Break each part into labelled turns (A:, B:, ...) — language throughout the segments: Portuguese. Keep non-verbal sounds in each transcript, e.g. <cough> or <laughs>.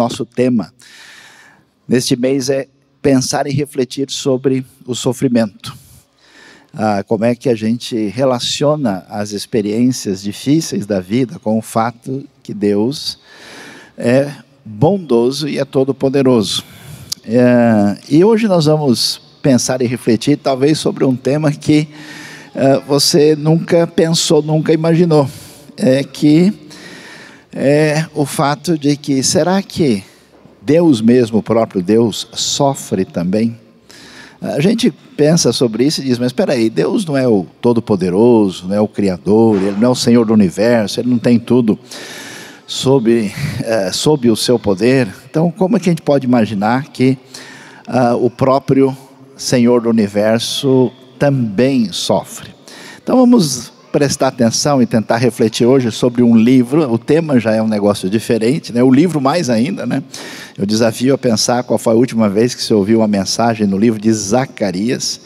A: nosso tema neste mês é pensar e refletir sobre o sofrimento. Ah, como é que a gente relaciona as experiências difíceis da vida com o fato que Deus é bondoso e é todo-poderoso. É, e hoje nós vamos pensar e refletir, talvez, sobre um tema que é, você nunca pensou, nunca imaginou. É que é o fato de que será que Deus mesmo, o próprio Deus, sofre também? A gente pensa sobre isso e diz, mas espera aí, Deus não é o Todo-Poderoso, não é o Criador, Ele não é o Senhor do Universo, Ele não tem tudo sob, uh, sob o seu poder. Então, como é que a gente pode imaginar que uh, o próprio Senhor do Universo também sofre? Então, vamos prestar atenção e tentar refletir hoje sobre um livro. O tema já é um negócio diferente, né? O livro mais ainda, né? Eu desafio a pensar qual foi a última vez que você ouviu uma mensagem no livro de Zacarias.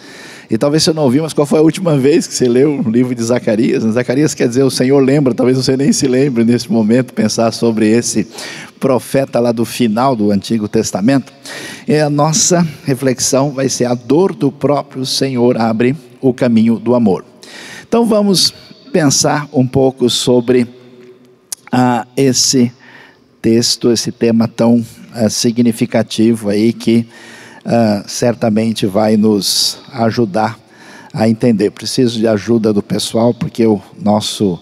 A: E talvez você não ouviu, mas qual foi a última vez que você leu o livro de Zacarias? Zacarias quer dizer o Senhor lembra, talvez você nem se lembre nesse momento pensar sobre esse profeta lá do final do Antigo Testamento. E a nossa reflexão vai ser a dor do próprio Senhor abre o caminho do amor. Então vamos pensar um pouco sobre ah, esse texto, esse tema tão ah, significativo aí que ah, certamente vai nos ajudar a entender. Preciso de ajuda do pessoal porque o nosso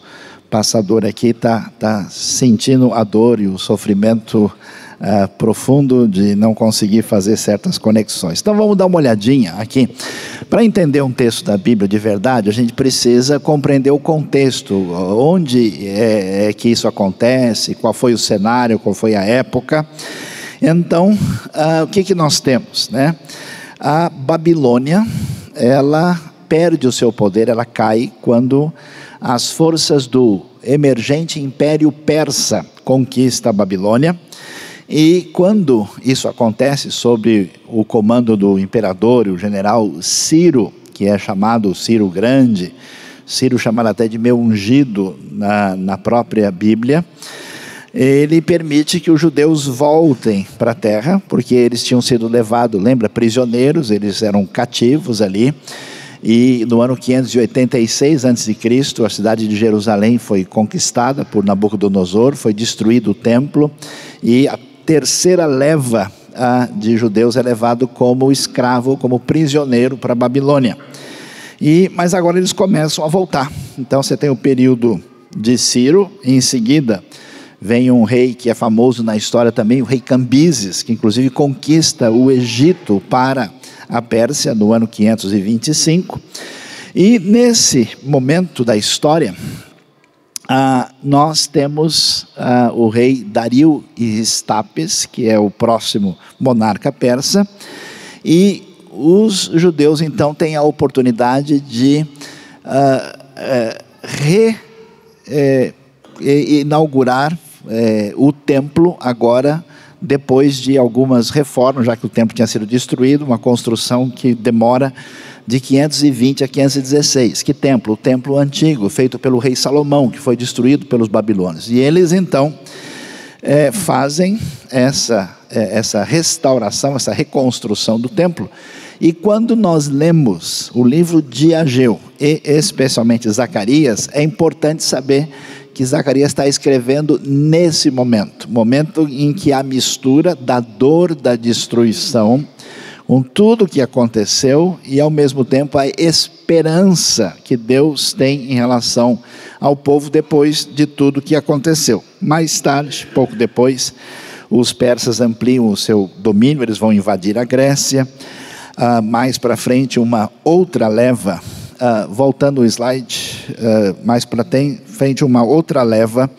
A: passador aqui está tá sentindo a dor e o sofrimento uh, profundo de não conseguir fazer certas conexões. Então vamos dar uma olhadinha aqui. Para entender um texto da Bíblia de verdade, a gente precisa compreender o contexto, onde é, é que isso acontece, qual foi o cenário, qual foi a época. Então, uh, o que, que nós temos? Né? A Babilônia, ela perde o seu poder, ela cai quando as forças do emergente império persa conquista a Babilônia. E quando isso acontece sob o comando do imperador, o general Ciro, que é chamado Ciro Grande, Ciro chamado até de meu ungido na, na própria Bíblia, ele permite que os judeus voltem para a terra, porque eles tinham sido levados, lembra, prisioneiros, eles eram cativos ali. E no ano 586 a.C., a cidade de Jerusalém foi conquistada por Nabucodonosor, foi destruído o templo e a terceira leva ah, de judeus é levado como escravo, como prisioneiro para a Babilônia. E, mas agora eles começam a voltar. Então você tem o período de Ciro, e em seguida vem um rei que é famoso na história também, o rei Cambises, que inclusive conquista o Egito para a Pérsia no ano 525. E nesse momento da história, ah, nós temos ah, o rei Dario Istapes, que é o próximo monarca persa, e os judeus então têm a oportunidade de ah, eh, eh, inaugurar eh, o templo agora depois de algumas reformas, já que o templo tinha sido destruído, uma construção que demora de 520 a 516. Que templo? O templo antigo, feito pelo rei Salomão, que foi destruído pelos babilônios. E eles então é, fazem essa, é, essa restauração, essa reconstrução do templo. E quando nós lemos o livro de Ageu, e especialmente Zacarias, é importante saber que Zacarias está escrevendo nesse momento momento em que a mistura da dor da destruição com tudo o que aconteceu e ao mesmo tempo a esperança que Deus tem em relação ao povo depois de tudo que aconteceu. Mais tarde, pouco depois, os persas ampliam o seu domínio, eles vão invadir a Grécia. Uh, mais para frente, uma outra leva, uh, voltando o slide, uh, mais para frente, uma outra leva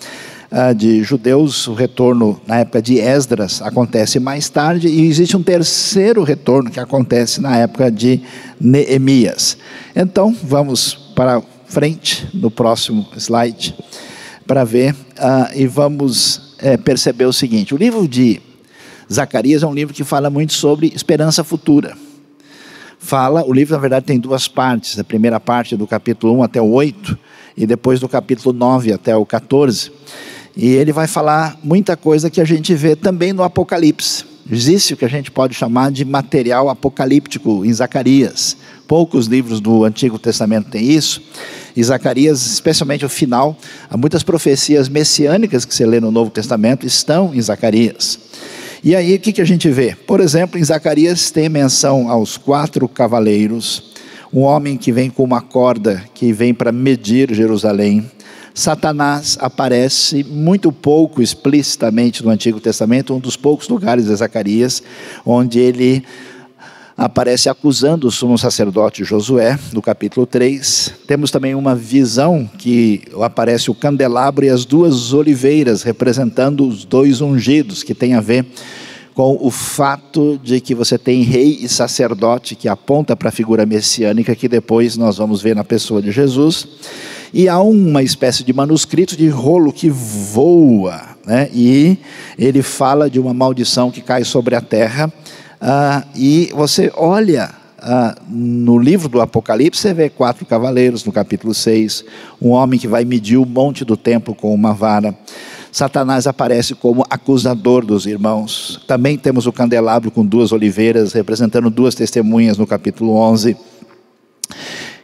A: de judeus, o retorno na época de Esdras acontece mais tarde, e existe um terceiro retorno que acontece na época de Neemias. Então, vamos para frente no próximo slide para ver uh, e vamos é, perceber o seguinte: o livro de Zacarias é um livro que fala muito sobre esperança futura. Fala, o livro na verdade tem duas partes, a primeira parte do capítulo 1 até o 8 e depois do capítulo 9 até o 14. E ele vai falar muita coisa que a gente vê também no Apocalipse. Existe o que a gente pode chamar de material apocalíptico em Zacarias. Poucos livros do Antigo Testamento têm isso. E Zacarias, especialmente o final, há muitas profecias messiânicas que você lê no Novo Testamento estão em Zacarias. E aí o que, que a gente vê? Por exemplo, em Zacarias tem menção aos quatro cavaleiros, um homem que vem com uma corda que vem para medir Jerusalém. Satanás aparece muito pouco explicitamente no Antigo Testamento, um dos poucos lugares de Zacarias onde ele aparece acusando o sumo sacerdote Josué, no capítulo 3. Temos também uma visão que aparece o candelabro e as duas oliveiras, representando os dois ungidos, que tem a ver com o fato de que você tem rei e sacerdote, que aponta para a figura messiânica, que depois nós vamos ver na pessoa de Jesus. E há uma espécie de manuscrito de rolo que voa, né? e ele fala de uma maldição que cai sobre a terra ah, e você olha ah, no livro do Apocalipse, você vê quatro cavaleiros no capítulo 6, um homem que vai medir o monte do templo com uma vara. Satanás aparece como acusador dos irmãos. Também temos o candelabro com duas oliveiras, representando duas testemunhas no capítulo 11.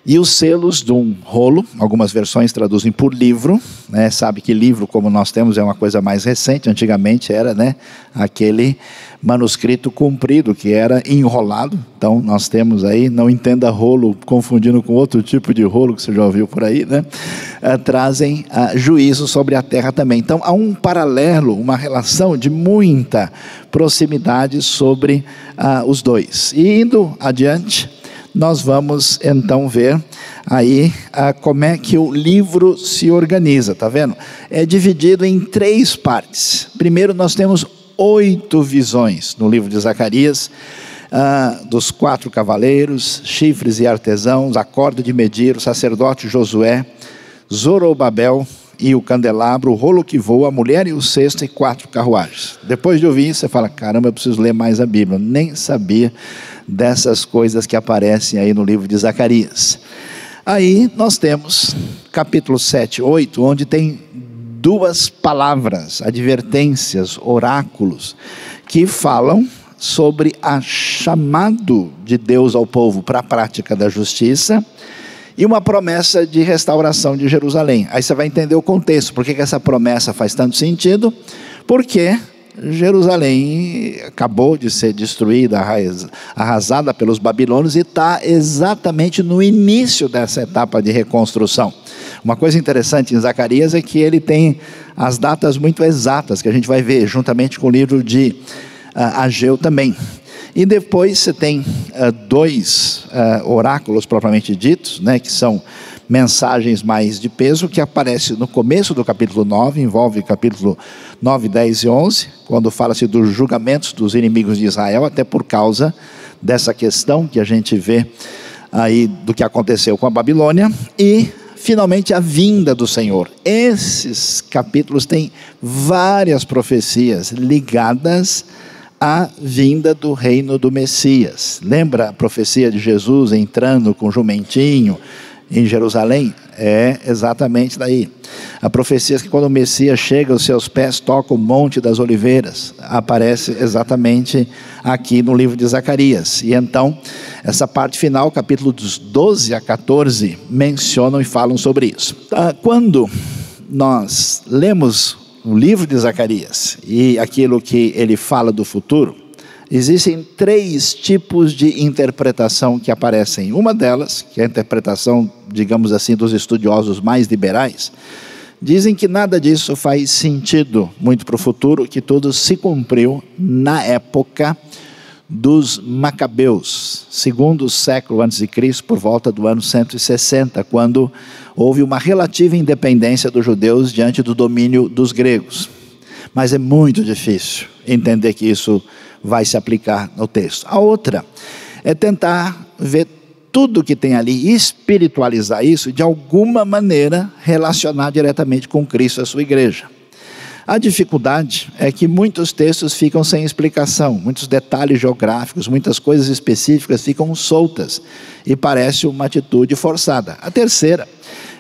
A: E os selos de um rolo, algumas versões traduzem por livro, né? sabe que livro, como nós temos, é uma coisa mais recente, antigamente era né? aquele manuscrito comprido que era enrolado, então nós temos aí, não entenda rolo confundindo com outro tipo de rolo que você já ouviu por aí, né? Uh, trazem uh, juízo sobre a terra também. Então há um paralelo, uma relação de muita proximidade sobre uh, os dois. E indo adiante, nós vamos então ver aí ah, como é que o livro se organiza, tá vendo? É dividido em três partes. Primeiro, nós temos oito visões no livro de Zacarias. Ah, dos quatro cavaleiros, chifres e artesãos, a corda de medir, o sacerdote Josué, Zorobabel e o candelabro, o rolo que voa, a mulher e o cesto e quatro carruagens. Depois de ouvir isso, você fala: caramba, eu preciso ler mais a Bíblia. Nem sabia dessas coisas que aparecem aí no livro de Zacarias. Aí nós temos capítulo 7, 8, onde tem duas palavras, advertências, oráculos, que falam sobre a chamado de Deus ao povo para a prática da justiça e uma promessa de restauração de Jerusalém. Aí você vai entender o contexto, por que essa promessa faz tanto sentido? Porque Jerusalém acabou de ser destruída, arrasada pelos babilônios e está exatamente no início dessa etapa de reconstrução. Uma coisa interessante em Zacarias é que ele tem as datas muito exatas, que a gente vai ver juntamente com o livro de uh, Ageu também. E depois você tem uh, dois uh, oráculos propriamente ditos, né, que são mensagens mais de peso, que aparece no começo do capítulo 9, envolve capítulo 9, 10 e 11, quando fala-se dos julgamentos dos inimigos de Israel, até por causa dessa questão que a gente vê aí do que aconteceu com a Babilônia, e finalmente a vinda do Senhor. Esses capítulos têm várias profecias ligadas à vinda do reino do Messias. Lembra a profecia de Jesus entrando com o jumentinho em Jerusalém? É exatamente daí. A profecia é que quando o Messias chega, os seus pés tocam o Monte das Oliveiras. Aparece exatamente aqui no livro de Zacarias. E então, essa parte final, capítulos 12 a 14, mencionam e falam sobre isso. Ah, quando nós lemos o livro de Zacarias e aquilo que ele fala do futuro, Existem três tipos de interpretação que aparecem. Uma delas, que é a interpretação, digamos assim, dos estudiosos mais liberais, dizem que nada disso faz sentido muito para o futuro, que tudo se cumpriu na época dos Macabeus, segundo século antes de Cristo, por volta do ano 160, quando houve uma relativa independência dos judeus diante do domínio dos gregos. Mas é muito difícil entender que isso vai se aplicar no texto. A outra é tentar ver tudo que tem ali espiritualizar isso de alguma maneira relacionar diretamente com Cristo e a sua igreja. A dificuldade é que muitos textos ficam sem explicação, muitos detalhes geográficos, muitas coisas específicas ficam soltas e parece uma atitude forçada. A terceira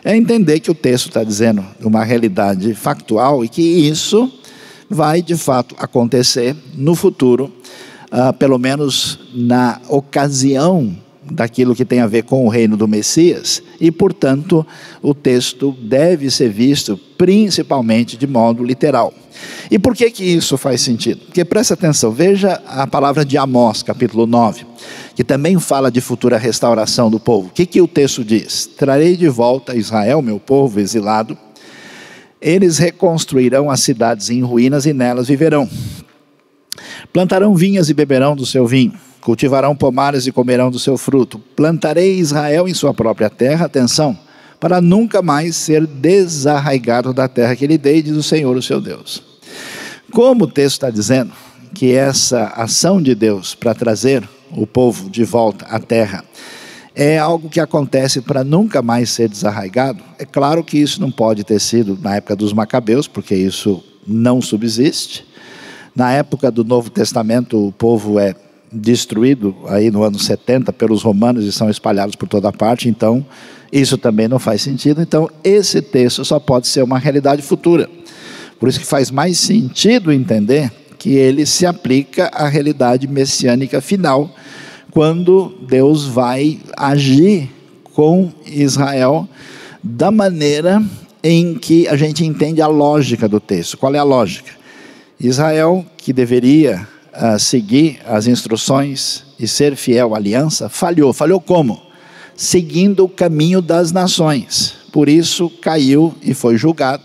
A: é entender que o texto está dizendo uma realidade factual e que isso vai de fato acontecer no futuro, uh, pelo menos na ocasião daquilo que tem a ver com o reino do Messias, e portanto o texto deve ser visto principalmente de modo literal. E por que que isso faz sentido? Porque presta atenção, veja a palavra de Amós, capítulo 9, que também fala de futura restauração do povo. O que que o texto diz? Trarei de volta Israel, meu povo exilado, eles reconstruirão as cidades em ruínas e nelas viverão. Plantarão vinhas e beberão do seu vinho, cultivarão pomares e comerão do seu fruto. Plantarei Israel em sua própria terra, atenção, para nunca mais ser desarraigado da terra que lhe dei, diz o Senhor, o seu Deus. Como o texto está dizendo que essa ação de Deus para trazer o povo de volta à terra é algo que acontece para nunca mais ser desarraigado. É claro que isso não pode ter sido na época dos Macabeus, porque isso não subsiste. Na época do Novo Testamento, o povo é destruído aí no ano 70 pelos romanos e são espalhados por toda parte, então isso também não faz sentido. Então, esse texto só pode ser uma realidade futura. Por isso que faz mais sentido entender que ele se aplica à realidade messiânica final quando Deus vai agir com Israel da maneira em que a gente entende a lógica do texto. Qual é a lógica? Israel, que deveria uh, seguir as instruções e ser fiel à aliança, falhou. Falhou como? Seguindo o caminho das nações. Por isso caiu e foi julgado.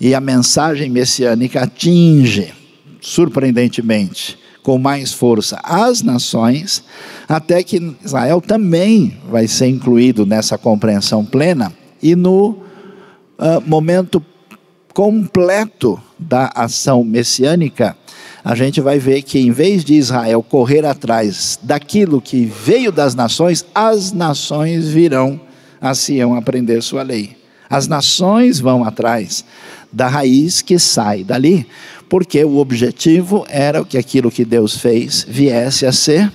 A: E a mensagem messiânica atinge, surpreendentemente, com mais força as nações, até que Israel também vai ser incluído nessa compreensão plena e no uh, momento completo da ação messiânica, a gente vai ver que em vez de Israel correr atrás daquilo que veio das nações, as nações virão a Sião aprender sua lei. As nações vão atrás da raiz que sai dali, porque o objetivo era que aquilo que Deus fez viesse a ser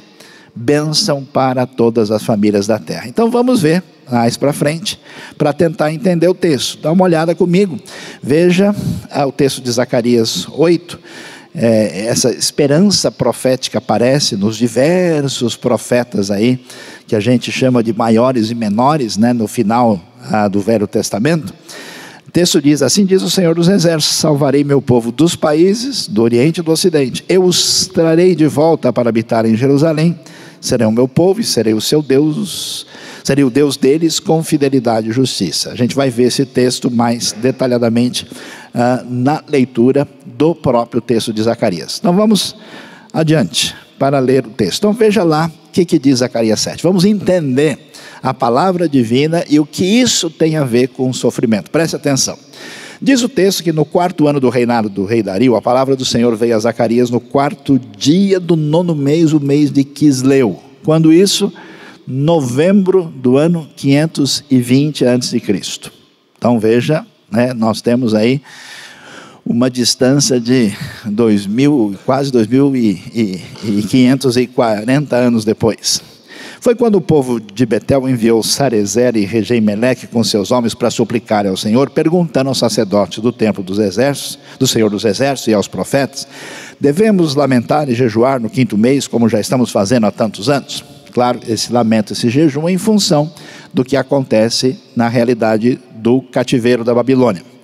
A: bênção para todas as famílias da terra. Então vamos ver mais para frente, para tentar entender o texto. Dá uma olhada comigo. Veja ah, o texto de Zacarias 8. É, essa esperança profética aparece nos diversos profetas aí, que a gente chama de maiores e menores, né, no final ah, do Velho Testamento texto diz: Assim diz o Senhor dos Exércitos: Salvarei meu povo dos países, do Oriente e do Ocidente. Eu os trarei de volta para habitar em Jerusalém. Serão meu povo e serei o seu Deus. Serei o Deus deles com fidelidade e justiça. A gente vai ver esse texto mais detalhadamente uh, na leitura do próprio texto de Zacarias. Então vamos adiante para ler o texto. Então veja lá o que, que diz Zacarias 7. Vamos entender a palavra divina e o que isso tem a ver com o sofrimento. Preste atenção. Diz o texto que no quarto ano do reinado do rei Dario, a palavra do Senhor veio a Zacarias no quarto dia do nono mês, o mês de Quisleu. Quando isso? Novembro do ano 520 a.C. Então veja, né, nós temos aí uma distância de 2000, quase 2.540 anos depois. Foi quando o povo de Betel enviou Sarezer e Regei-Meleque com seus homens para suplicar ao Senhor, perguntando aos sacerdotes do templo dos exércitos, do Senhor dos exércitos e aos profetas: devemos lamentar e jejuar no quinto mês, como já estamos fazendo há tantos anos? Claro, esse lamento, esse jejum, é em função do que acontece na realidade do cativeiro da Babilônia.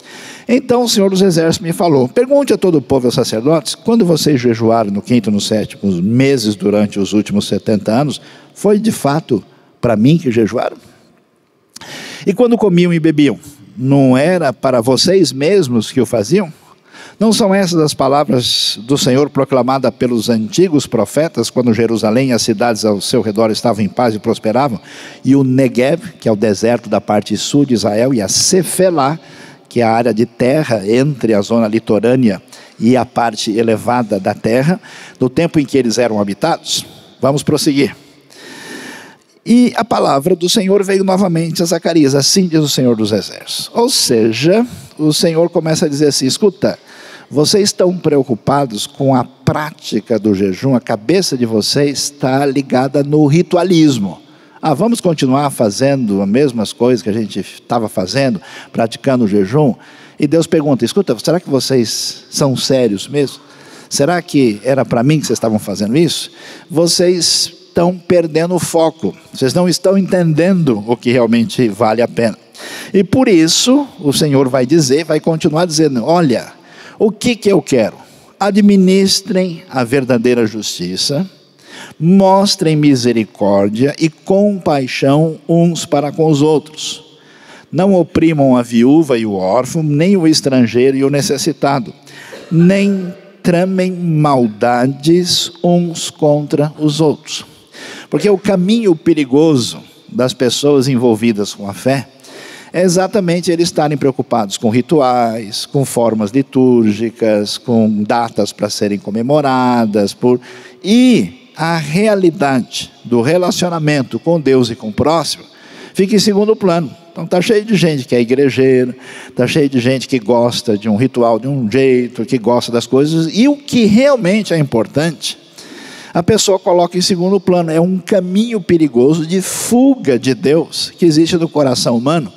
A: Então o Senhor dos Exércitos me falou: Pergunte a todo o povo e aos sacerdotes, quando vocês jejuaram no quinto e no sétimo meses durante os últimos 70 anos, foi de fato para mim que jejuaram? E quando comiam e bebiam, não era para vocês mesmos que o faziam? Não são essas as palavras do Senhor proclamadas pelos antigos profetas, quando Jerusalém e as cidades ao seu redor estavam em paz e prosperavam, e o Negev, que é o deserto da parte sul de Israel, e a Cefelá, que é a área de terra entre a zona litorânea e a parte elevada da terra, no tempo em que eles eram habitados? Vamos prosseguir. E a palavra do Senhor veio novamente a Zacarias, assim diz o Senhor dos Exércitos. Ou seja, o Senhor começa a dizer assim: escuta, vocês estão preocupados com a prática do jejum, a cabeça de vocês está ligada no ritualismo. Ah, vamos continuar fazendo as mesmas coisas que a gente estava fazendo, praticando o jejum? E Deus pergunta: escuta, será que vocês são sérios mesmo? Será que era para mim que vocês estavam fazendo isso? Vocês estão perdendo o foco, vocês não estão entendendo o que realmente vale a pena. E por isso, o Senhor vai dizer, vai continuar dizendo: olha, o que, que eu quero? Administrem a verdadeira justiça, mostrem misericórdia e compaixão uns para com os outros. Não oprimam a viúva e o órfão, nem o estrangeiro e o necessitado, nem tramem maldades uns contra os outros. Porque o caminho perigoso das pessoas envolvidas com a fé é exatamente eles estarem preocupados com rituais, com formas litúrgicas, com datas para serem comemoradas, por e a realidade do relacionamento com Deus e com o próximo fica em segundo plano. Então está cheio de gente que é igrejeira, está cheio de gente que gosta de um ritual de um jeito, que gosta das coisas, e o que realmente é importante, a pessoa coloca em segundo plano. É um caminho perigoso de fuga de Deus que existe no coração humano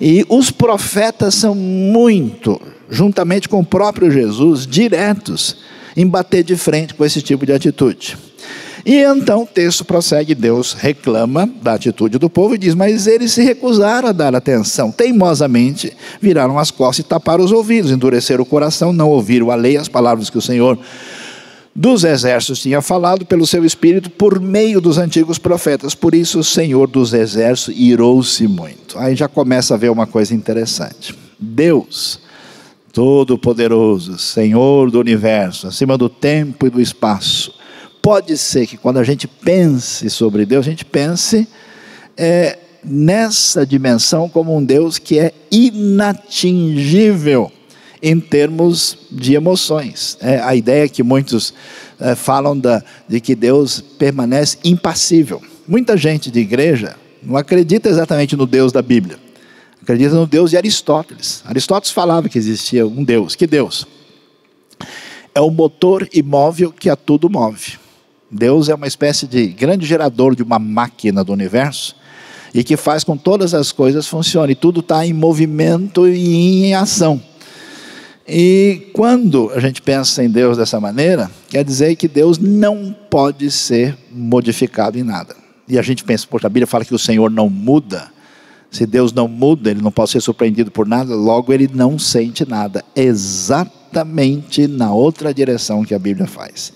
A: e os profetas são muito, juntamente com o próprio Jesus, diretos em bater de frente com esse tipo de atitude. E então o texto prossegue: Deus reclama da atitude do povo e diz: Mas eles se recusaram a dar atenção. Teimosamente viraram as costas e taparam os ouvidos, endureceram o coração, não ouviram a lei, as palavras que o Senhor dos exércitos tinha falado pelo seu espírito por meio dos antigos profetas. Por isso o Senhor dos exércitos irou-se muito. Aí já começa a ver uma coisa interessante. Deus, todo-poderoso, Senhor do universo, acima do tempo e do espaço. Pode ser que quando a gente pense sobre Deus, a gente pense é, nessa dimensão como um Deus que é inatingível em termos de emoções. É, a ideia que muitos é, falam da, de que Deus permanece impassível. Muita gente de igreja não acredita exatamente no Deus da Bíblia. Acredita no Deus de Aristóteles. Aristóteles falava que existia um Deus. Que Deus? É o motor imóvel que a tudo move. Deus é uma espécie de grande gerador de uma máquina do universo e que faz com que todas as coisas funcionem. Tudo está em movimento e em ação. E quando a gente pensa em Deus dessa maneira, quer dizer que Deus não pode ser modificado em nada. E a gente pensa, poxa, a Bíblia fala que o Senhor não muda. Se Deus não muda, ele não pode ser surpreendido por nada, logo ele não sente nada. Exatamente na outra direção que a Bíblia faz.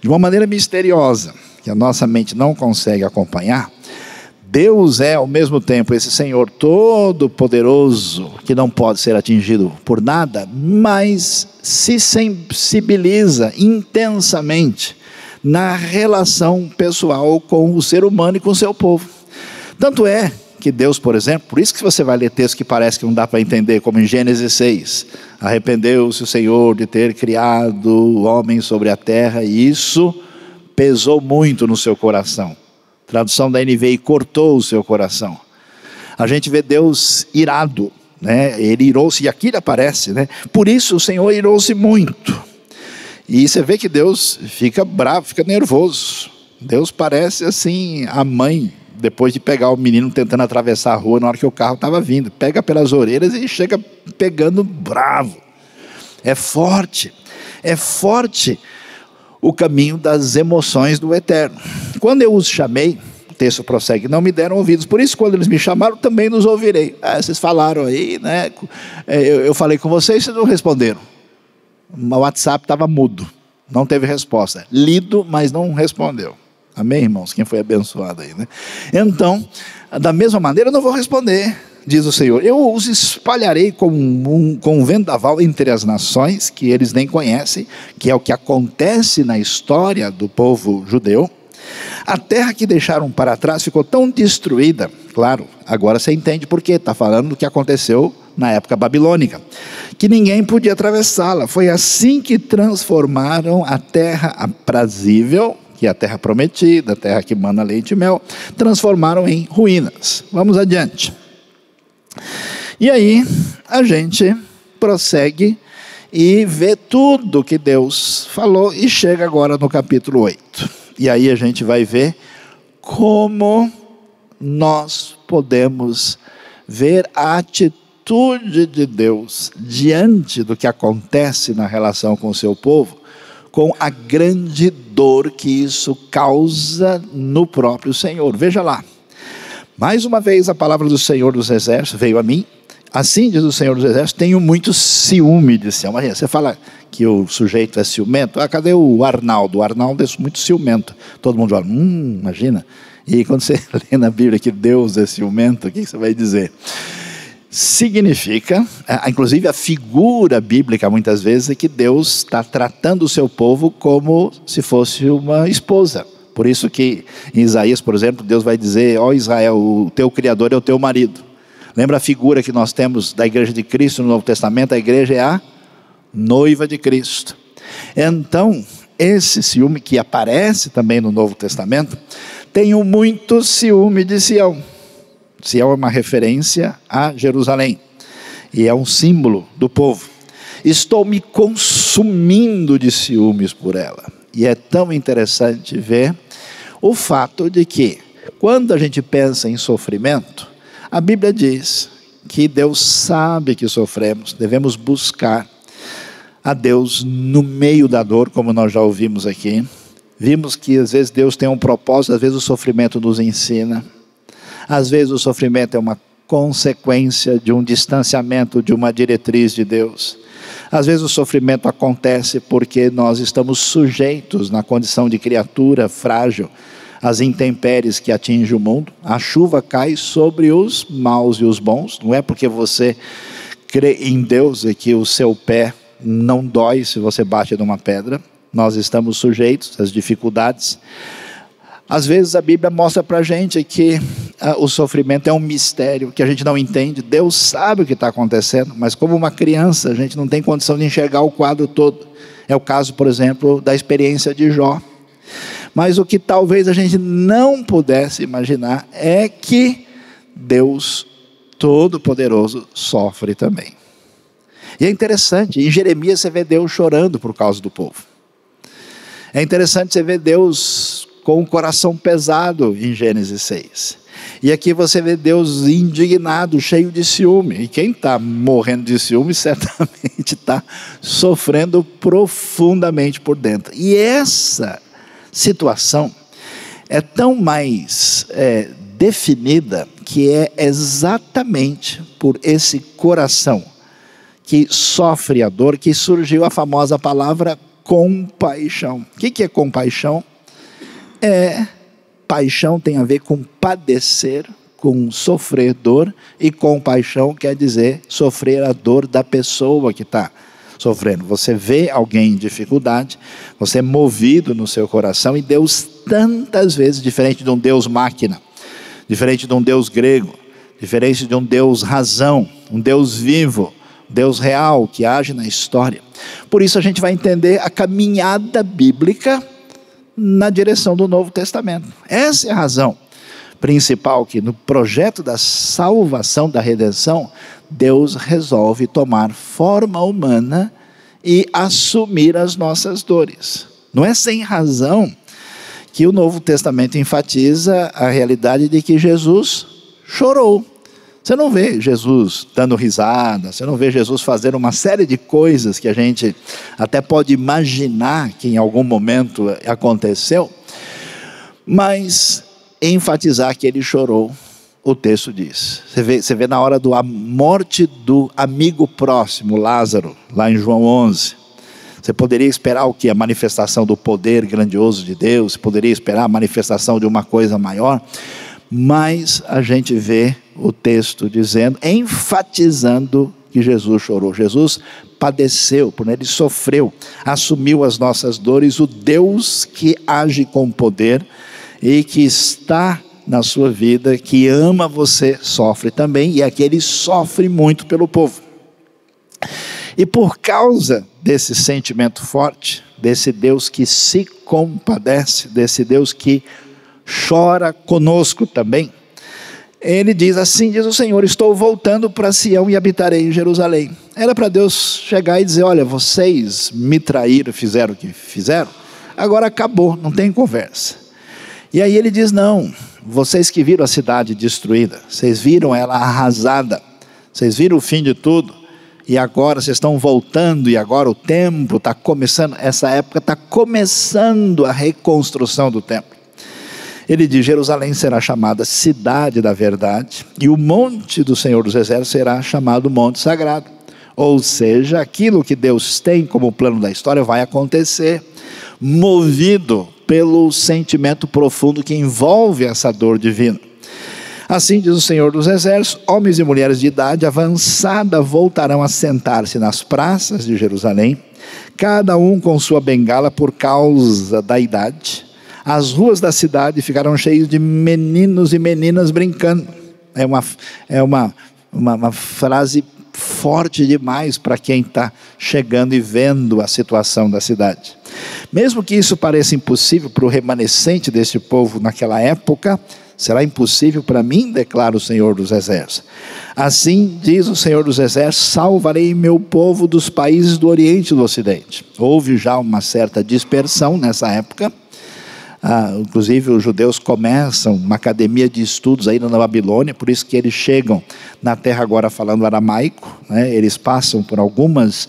A: De uma maneira misteriosa, que a nossa mente não consegue acompanhar, Deus é ao mesmo tempo esse Senhor todo-poderoso, que não pode ser atingido por nada, mas se sensibiliza intensamente na relação pessoal com o ser humano e com o seu povo. Tanto é que Deus, por exemplo, por isso que você vai ler textos que parece que não dá para entender, como em Gênesis 6, arrependeu-se o Senhor de ter criado o homem sobre a terra, e isso pesou muito no seu coração. Tradução da NVI cortou o seu coração. A gente vê Deus irado, né? Ele irou-se, e aqui ele aparece, né? Por isso o Senhor irou-se muito. E você vê que Deus fica bravo, fica nervoso. Deus parece assim a mãe, depois de pegar o menino tentando atravessar a rua na hora que o carro estava vindo. Pega pelas orelhas e chega pegando bravo. É forte, é forte o caminho das emoções do eterno. Quando eu os chamei, o texto prossegue, não me deram ouvidos. Por isso, quando eles me chamaram, também nos ouvirei. Ah, vocês falaram aí, né? É, eu, falei com vocês, vocês não responderam. O WhatsApp estava mudo, não teve resposta. Lido, mas não respondeu. Amém, irmãos? Quem foi abençoado aí, né? Então, da mesma maneira, eu não vou responder diz o Senhor: Eu os espalharei como um, com um vendaval entre as nações que eles nem conhecem, que é o que acontece na história do povo judeu. A terra que deixaram para trás ficou tão destruída, claro, agora você entende por quê, está falando do que aconteceu na época babilônica, que ninguém podia atravessá-la. Foi assim que transformaram a terra aprazível, que é a terra prometida, a terra que manda leite e mel, transformaram em ruínas. Vamos adiante. E aí a gente prossegue e vê tudo que Deus falou e chega agora no capítulo 8. E aí a gente vai ver como nós podemos ver a atitude de Deus diante do que acontece na relação com o seu povo, com a grande dor que isso causa no próprio Senhor. Veja lá. Mais uma vez a palavra do Senhor dos Exércitos veio a mim. Assim diz o Senhor dos Exércitos: tenho muito ciúme de Sião. Você fala que o sujeito é ciumento. Ah, cadê o Arnaldo? O Arnaldo é muito ciumento. Todo mundo fala, hum, imagina. E quando você <laughs> lê na Bíblia que Deus é ciumento, o que você vai dizer? Significa, inclusive a figura bíblica muitas vezes é que Deus está tratando o seu povo como se fosse uma esposa. Por isso que em Isaías, por exemplo, Deus vai dizer: Ó oh Israel, o teu Criador é o teu marido. Lembra a figura que nós temos da igreja de Cristo no Novo Testamento? A igreja é a noiva de Cristo. Então, esse ciúme que aparece também no Novo Testamento, tenho muito ciúme de Sião. Sião é uma referência a Jerusalém e é um símbolo do povo. Estou me consumindo de ciúmes por ela. E é tão interessante ver o fato de que, quando a gente pensa em sofrimento, a Bíblia diz que Deus sabe que sofremos, devemos buscar a Deus no meio da dor, como nós já ouvimos aqui. Vimos que às vezes Deus tem um propósito, às vezes o sofrimento nos ensina, às vezes o sofrimento é uma consequência de um distanciamento de uma diretriz de Deus. Às vezes o sofrimento acontece porque nós estamos sujeitos na condição de criatura frágil às intempéries que atingem o mundo. A chuva cai sobre os maus e os bons. Não é porque você crê em Deus e que o seu pé não dói se você bate numa pedra nós estamos sujeitos às dificuldades. Às vezes a Bíblia mostra para a gente que ah, o sofrimento é um mistério que a gente não entende. Deus sabe o que está acontecendo, mas como uma criança, a gente não tem condição de enxergar o quadro todo. É o caso, por exemplo, da experiência de Jó. Mas o que talvez a gente não pudesse imaginar é que Deus Todo-Poderoso sofre também. E é interessante, em Jeremias você vê Deus chorando por causa do povo. É interessante você ver Deus com o coração pesado em Gênesis 6. E aqui você vê Deus indignado, cheio de ciúme. E quem está morrendo de ciúme <laughs> certamente está sofrendo profundamente por dentro. E essa situação é tão mais é, definida que é exatamente por esse coração que sofre a dor que surgiu a famosa palavra compaixão. O que é compaixão? É paixão tem a ver com padecer, com sofrer dor, e compaixão quer dizer sofrer a dor da pessoa que está sofrendo. Você vê alguém em dificuldade, você é movido no seu coração, e Deus, tantas vezes, diferente de um Deus máquina, diferente de um Deus grego, diferente de um Deus razão, um Deus vivo, Deus real que age na história. Por isso a gente vai entender a caminhada bíblica na direção do Novo Testamento. Essa é a razão principal que no projeto da salvação, da redenção, Deus resolve tomar forma humana e assumir as nossas dores. Não é sem razão que o Novo Testamento enfatiza a realidade de que Jesus chorou. Você não vê Jesus dando risada, você não vê Jesus fazendo uma série de coisas que a gente até pode imaginar que em algum momento aconteceu, mas enfatizar que ele chorou, o texto diz. Você vê, você vê na hora da morte do amigo próximo, Lázaro, lá em João 11. Você poderia esperar o que? A manifestação do poder grandioso de Deus, você poderia esperar a manifestação de uma coisa maior, mas a gente vê o texto dizendo, enfatizando que Jesus chorou. Jesus padeceu, ele sofreu, assumiu as nossas dores, o Deus que age com poder e que está na sua vida, que ama você, sofre também, e aquele sofre muito pelo povo. E por causa desse sentimento forte, desse Deus que se compadece, desse Deus que chora conosco também, ele diz assim: diz o Senhor, estou voltando para Sião e habitarei em Jerusalém. Era para Deus chegar e dizer: Olha, vocês me traíram, fizeram o que fizeram, agora acabou, não tem conversa. E aí ele diz: Não, vocês que viram a cidade destruída, vocês viram ela arrasada, vocês viram o fim de tudo, e agora vocês estão voltando, e agora o templo está começando, essa época está começando a reconstrução do templo. Ele diz: Jerusalém será chamada cidade da verdade, e o monte do Senhor dos Exércitos será chamado monte sagrado. Ou seja, aquilo que Deus tem como plano da história vai acontecer, movido pelo sentimento profundo que envolve essa dor divina. Assim diz o Senhor dos Exércitos: homens e mulheres de idade avançada voltarão a sentar-se nas praças de Jerusalém, cada um com sua bengala por causa da idade. As ruas da cidade ficarão cheias de meninos e meninas brincando. É uma, é uma, uma, uma frase forte demais para quem está chegando e vendo a situação da cidade. Mesmo que isso pareça impossível para o remanescente deste povo naquela época, Será impossível para mim, declara o Senhor dos Exércitos. Assim diz o Senhor dos Exércitos: salvarei meu povo dos países do Oriente e do Ocidente. Houve já uma certa dispersão nessa época. Ah, inclusive, os judeus começam uma academia de estudos ainda na Babilônia, por isso que eles chegam na terra agora falando aramaico. Né? Eles passam por algumas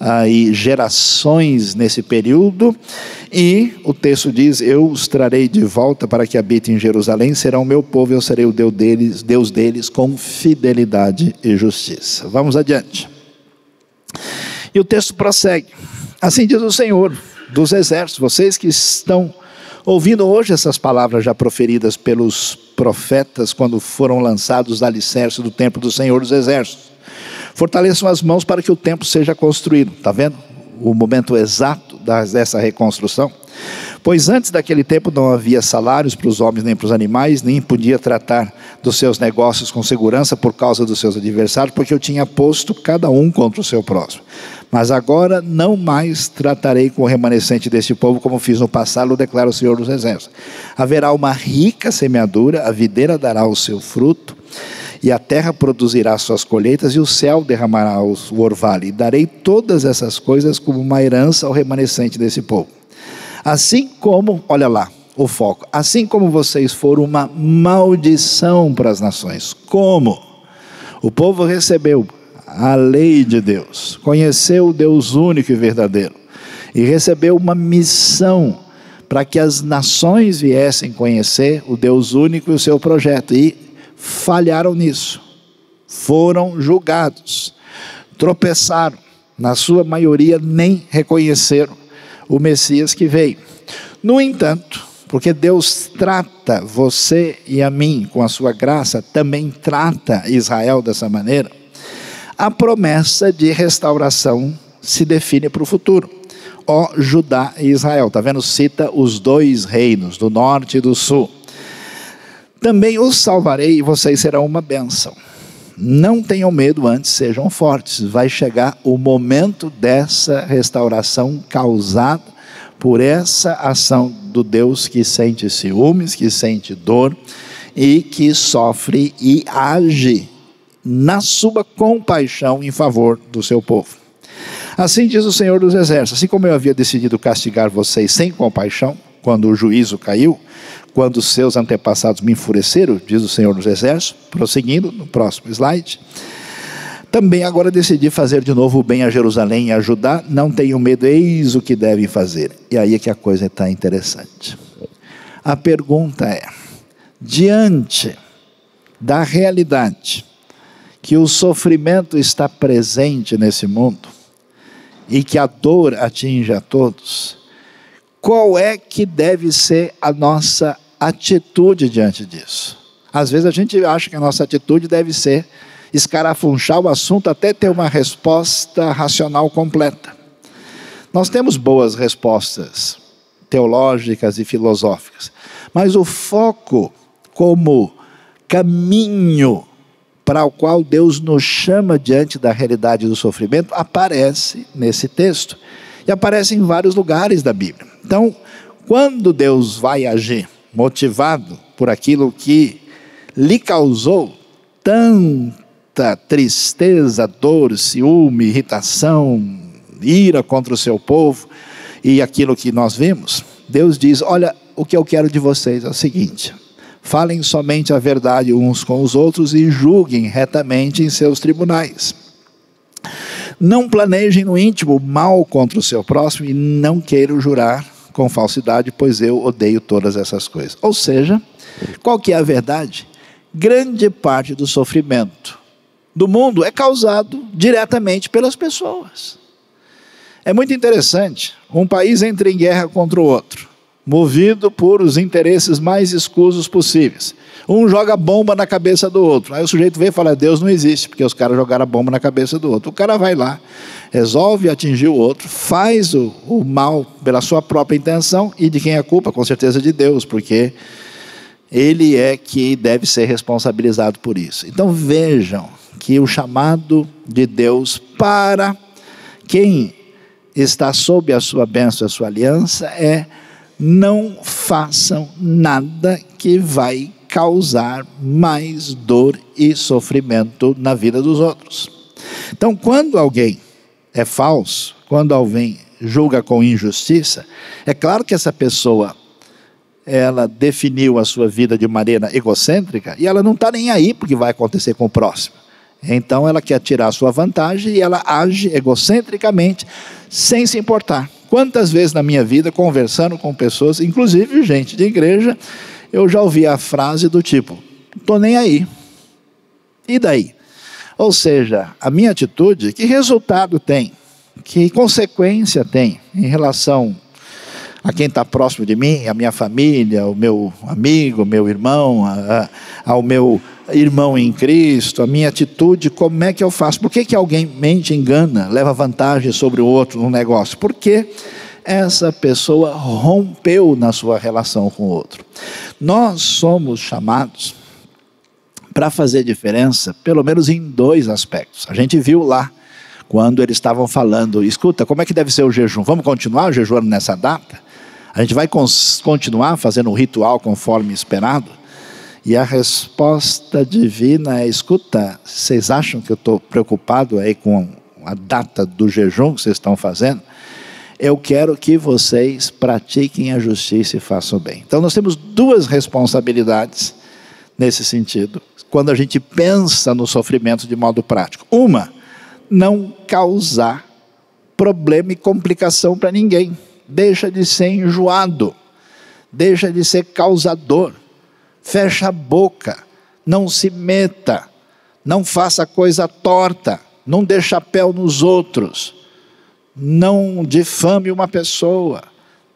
A: aí gerações nesse período, e o texto diz: Eu os trarei de volta para que habitem em Jerusalém, serão meu povo, eu serei o Deus deles, Deus deles com fidelidade e justiça. Vamos adiante. E o texto prossegue: Assim diz o Senhor dos exércitos, vocês que estão ouvindo hoje essas palavras já proferidas pelos profetas quando foram lançados da alicerce do templo do Senhor dos exércitos. Fortaleçam as mãos para que o templo seja construído. Está vendo? O momento exato dessa reconstrução. Pois antes daquele tempo não havia salários para os homens nem para os animais, nem podia tratar dos seus negócios com segurança por causa dos seus adversários, porque eu tinha posto cada um contra o seu próximo. Mas agora não mais tratarei com o remanescente deste povo como fiz no passado, declara o Senhor dos Exércitos. Haverá uma rica semeadura, a videira dará o seu fruto e a terra produzirá suas colheitas, e o céu derramará o orvalho. E darei todas essas coisas como uma herança ao remanescente desse povo. Assim como, olha lá, o foco, assim como vocês foram uma maldição para as nações. Como? O povo recebeu a lei de Deus, conheceu o Deus único e verdadeiro, e recebeu uma missão para que as nações viessem conhecer o Deus único e o seu projeto. E falharam nisso, foram julgados, tropeçaram, na sua maioria nem reconheceram o Messias que veio. No entanto, porque Deus trata você e a mim com a sua graça, também trata Israel dessa maneira, a promessa de restauração se define para o futuro. Ó Judá e Israel, está vendo? Cita os dois reinos, do norte e do sul. Também os salvarei e vocês serão uma bênção. Não tenham medo, antes sejam fortes. Vai chegar o momento dessa restauração causada por essa ação do Deus que sente ciúmes, que sente dor e que sofre e age na sua compaixão em favor do seu povo. Assim diz o Senhor dos Exércitos: assim como eu havia decidido castigar vocês sem compaixão, quando o juízo caiu, quando seus antepassados me enfureceram, diz o Senhor dos Exércitos, prosseguindo no próximo slide. Também agora decidi fazer de novo o bem a Jerusalém e ajudar. Não tenham medo, eis o que devem fazer. E aí é que a coisa está interessante. A pergunta é: diante da realidade que o sofrimento está presente nesse mundo e que a dor atinge a todos, qual é que deve ser a nossa atitude diante disso? Às vezes a gente acha que a nossa atitude deve ser escarafunchar o assunto até ter uma resposta racional completa. Nós temos boas respostas teológicas e filosóficas, mas o foco como caminho para o qual Deus nos chama diante da realidade do sofrimento aparece nesse texto e aparece em vários lugares da Bíblia. Então, quando Deus vai agir, motivado por aquilo que lhe causou tanta tristeza, dor, ciúme, irritação, ira contra o seu povo e aquilo que nós vimos, Deus diz: Olha, o que eu quero de vocês é o seguinte: Falem somente a verdade uns com os outros e julguem retamente em seus tribunais. Não planejem no íntimo mal contra o seu próximo e não queiram jurar com falsidade, pois eu odeio todas essas coisas. Ou seja, qual que é a verdade? Grande parte do sofrimento do mundo é causado diretamente pelas pessoas. É muito interessante. Um país entra em guerra contra o outro, movido por os interesses mais escusos possíveis. Um joga bomba na cabeça do outro. Aí o sujeito vem e fala: Deus não existe, porque os caras jogaram a bomba na cabeça do outro. O cara vai lá, resolve atingir o outro, faz o, o mal pela sua própria intenção e de quem é a culpa? Com certeza de Deus, porque ele é que deve ser responsabilizado por isso. Então vejam que o chamado de Deus para quem está sob a sua bênção, a sua aliança, é não façam nada que vai causar mais dor e sofrimento na vida dos outros. Então, quando alguém é falso, quando alguém julga com injustiça, é claro que essa pessoa ela definiu a sua vida de maneira egocêntrica e ela não está nem aí porque vai acontecer com o próximo. Então ela quer tirar a sua vantagem e ela age egocentricamente, sem se importar. Quantas vezes na minha vida, conversando com pessoas, inclusive gente de igreja, eu já ouvi a frase do tipo: estou nem aí. E daí? Ou seja, a minha atitude, que resultado tem? Que consequência tem em relação a quem está próximo de mim, a minha família, o meu amigo, meu irmão, a, a, ao meu irmão em Cristo, a minha atitude, como é que eu faço? Por que, que alguém mente, engana, leva vantagem sobre o outro no negócio? Porque essa pessoa rompeu na sua relação com o outro. Nós somos chamados para fazer diferença, pelo menos em dois aspectos. A gente viu lá quando eles estavam falando, escuta, como é que deve ser o jejum? Vamos continuar jejuando nessa data? A gente vai continuar fazendo o ritual conforme esperado? E a resposta divina é: escuta, vocês acham que eu estou preocupado aí com a data do jejum que vocês estão fazendo? Eu quero que vocês pratiquem a justiça e façam bem. Então, nós temos duas responsabilidades nesse sentido, quando a gente pensa no sofrimento de modo prático. Uma, não causar problema e complicação para ninguém. Deixa de ser enjoado, deixa de ser causador fecha a boca, não se meta, não faça coisa torta, não dê chapéu nos outros, não difame uma pessoa,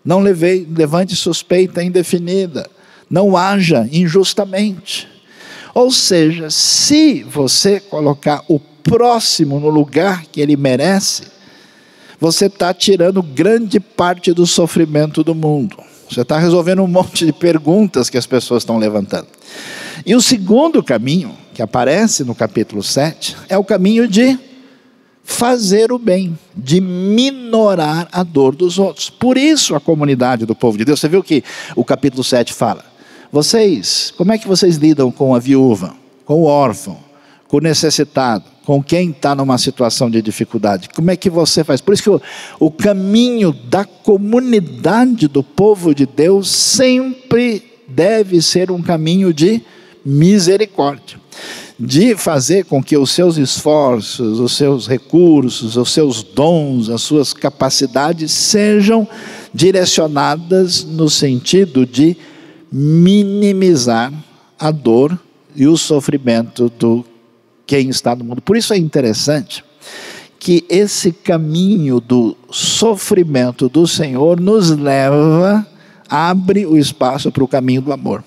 A: não levei, levante suspeita indefinida, não haja injustamente. Ou seja, se você colocar o próximo no lugar que ele merece, você está tirando grande parte do sofrimento do mundo. Você está resolvendo um monte de perguntas que as pessoas estão levantando. E o segundo caminho, que aparece no capítulo 7, é o caminho de fazer o bem, de minorar a dor dos outros. Por isso a comunidade do povo de Deus, você viu que o capítulo 7 fala: vocês, como é que vocês lidam com a viúva, com o órfão, com o necessitado, com quem está numa situação de dificuldade. Como é que você faz? Por isso que o, o caminho da comunidade do povo de Deus sempre deve ser um caminho de misericórdia. De fazer com que os seus esforços, os seus recursos, os seus dons, as suas capacidades sejam direcionadas no sentido de minimizar a dor e o sofrimento do quem está no mundo. Por isso é interessante que esse caminho do sofrimento do Senhor nos leva, abre o espaço para o caminho do amor.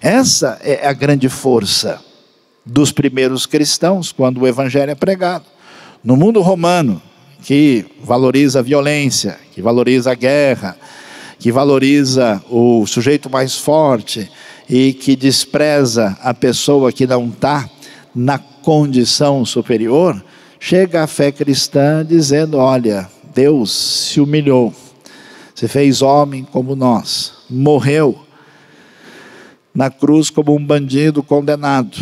A: Essa é a grande força dos primeiros cristãos quando o evangelho é pregado. No mundo romano, que valoriza a violência, que valoriza a guerra, que valoriza o sujeito mais forte e que despreza a pessoa que não está na condição superior, chega a fé cristã dizendo: olha, Deus se humilhou, se fez homem como nós, morreu na cruz como um bandido condenado.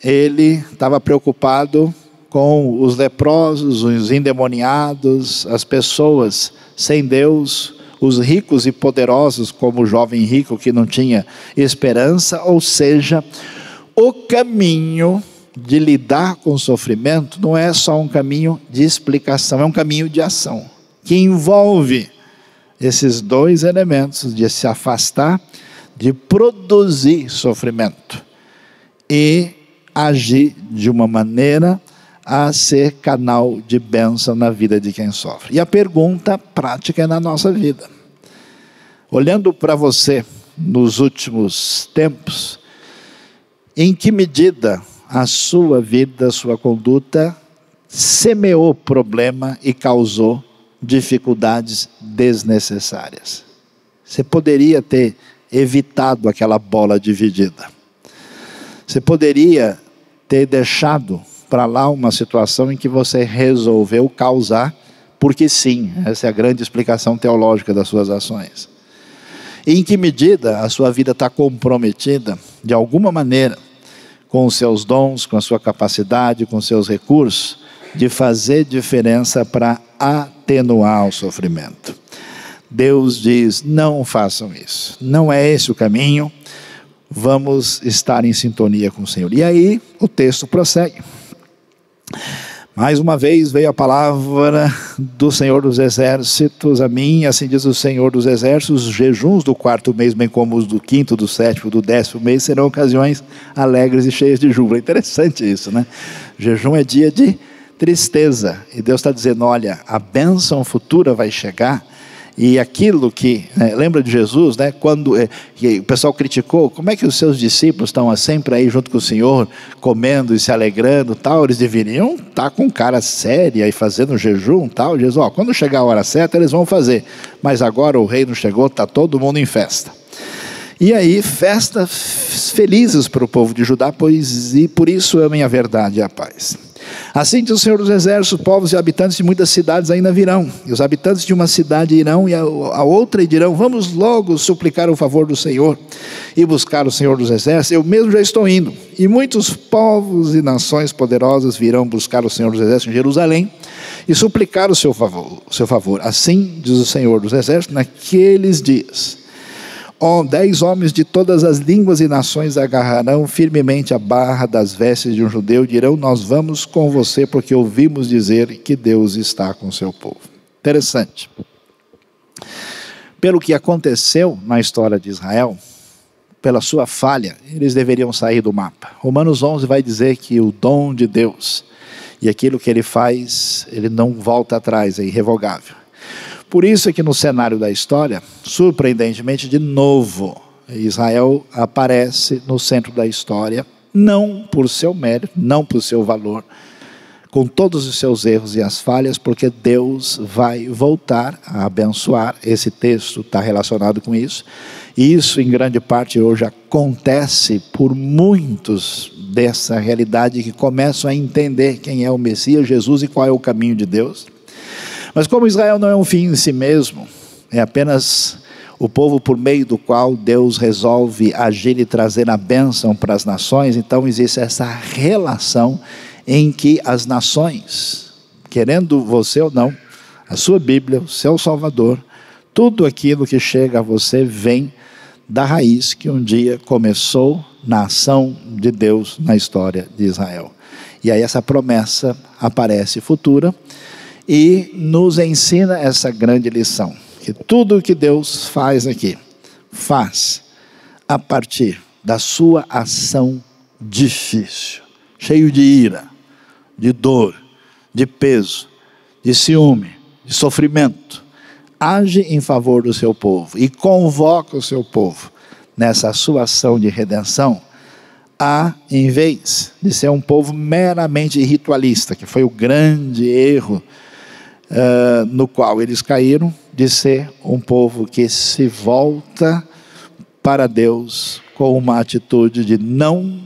A: Ele estava preocupado com os leprosos, os endemoniados, as pessoas sem Deus, os ricos e poderosos, como o jovem rico que não tinha esperança, ou seja, o caminho de lidar com o sofrimento não é só um caminho de explicação, é um caminho de ação, que envolve esses dois elementos de se afastar, de produzir sofrimento e agir de uma maneira a ser canal de bênção na vida de quem sofre. E a pergunta prática é na nossa vida. Olhando para você nos últimos tempos, em que medida a sua vida, a sua conduta semeou problema e causou dificuldades desnecessárias. Você poderia ter evitado aquela bola dividida. Você poderia ter deixado para lá uma situação em que você resolveu causar, porque sim, essa é a grande explicação teológica das suas ações. E em que medida a sua vida está comprometida, de alguma maneira, com os seus dons, com a sua capacidade, com os seus recursos, de fazer diferença para atenuar o sofrimento. Deus diz: não façam isso, não é esse o caminho, vamos estar em sintonia com o Senhor. E aí o texto prossegue. Mais uma vez veio a palavra do Senhor dos Exércitos a mim, assim diz o Senhor dos Exércitos: os jejuns do quarto mês, bem como os do quinto, do sétimo, do décimo mês, serão ocasiões alegres e cheias de júbilo. Interessante isso, né? jejum é dia de tristeza, e Deus está dizendo: olha, a bênção futura vai chegar e aquilo que, né, lembra de Jesus, né, quando é, o pessoal criticou, como é que os seus discípulos estão sempre aí junto com o Senhor, comendo e se alegrando tal, eles deveriam estar tá com cara séria e fazendo jejum tal. Jesus, ó, quando chegar a hora certa, eles vão fazer, mas agora o reino chegou, está todo mundo em festa. E aí, festas felizes para o povo de Judá, pois e por isso amem a verdade e a paz. Assim diz o Senhor dos Exércitos: povos e habitantes de muitas cidades ainda virão, e os habitantes de uma cidade irão, e a, outra dirão: Vamos logo suplicar o favor do Senhor e buscar o Senhor dos Exércitos. Eu mesmo já estou indo, e muitos povos e nações poderosas virão buscar o Senhor dos Exércitos em Jerusalém e suplicar o seu favor. O seu favor. Assim diz o Senhor dos Exércitos: naqueles dias dez homens de todas as línguas e nações agarrarão firmemente a barra das vestes de um judeu e dirão: Nós vamos com você, porque ouvimos dizer que Deus está com seu povo. Interessante. Pelo que aconteceu na história de Israel, pela sua falha, eles deveriam sair do mapa. Romanos 11 vai dizer que o dom de Deus e aquilo que ele faz, ele não volta atrás, é irrevogável. Por isso é que no cenário da história, surpreendentemente, de novo, Israel aparece no centro da história, não por seu mérito, não por seu valor, com todos os seus erros e as falhas, porque Deus vai voltar a abençoar. Esse texto está relacionado com isso. E isso, em grande parte, hoje acontece por muitos dessa realidade que começam a entender quem é o Messias, Jesus e qual é o caminho de Deus. Mas como Israel não é um fim em si mesmo, é apenas o povo por meio do qual Deus resolve agir e trazer a bênção para as nações, então existe essa relação em que as nações, querendo você ou não, a sua Bíblia, o seu Salvador, tudo aquilo que chega a você vem da raiz que um dia começou na ação de Deus na história de Israel. E aí essa promessa aparece futura e nos ensina essa grande lição: que tudo o que Deus faz aqui, faz a partir da sua ação difícil, cheio de ira, de dor, de peso, de ciúme, de sofrimento. Age em favor do seu povo e convoca o seu povo nessa sua ação de redenção a, em vez de ser um povo meramente ritualista, que foi o grande erro uh, no qual eles caíram, de ser um povo que se volta para Deus com uma atitude de não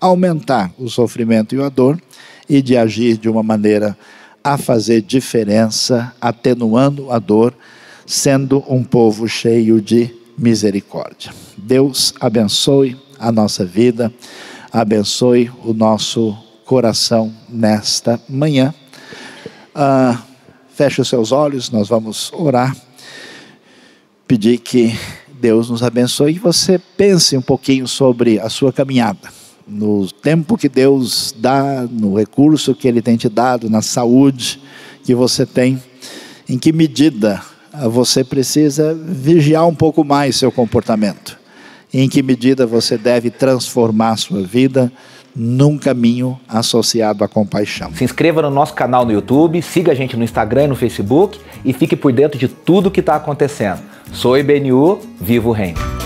A: aumentar o sofrimento e a dor e de agir de uma maneira a fazer diferença, atenuando a dor, sendo um povo cheio de misericórdia. Deus abençoe a nossa vida, abençoe o nosso coração nesta manhã. Ah, Feche os seus olhos, nós vamos orar. pedir que Deus nos abençoe e você pense um pouquinho sobre a sua caminhada. No tempo que Deus dá, no recurso que Ele tem te dado, na saúde que você tem, em que medida você precisa vigiar um pouco mais seu comportamento? Em que medida você deve transformar sua vida num caminho associado à compaixão?
B: Se inscreva no nosso canal no YouTube, siga a gente no Instagram e no Facebook e fique por dentro de tudo que está acontecendo. Sou IBNU, vivo o reino.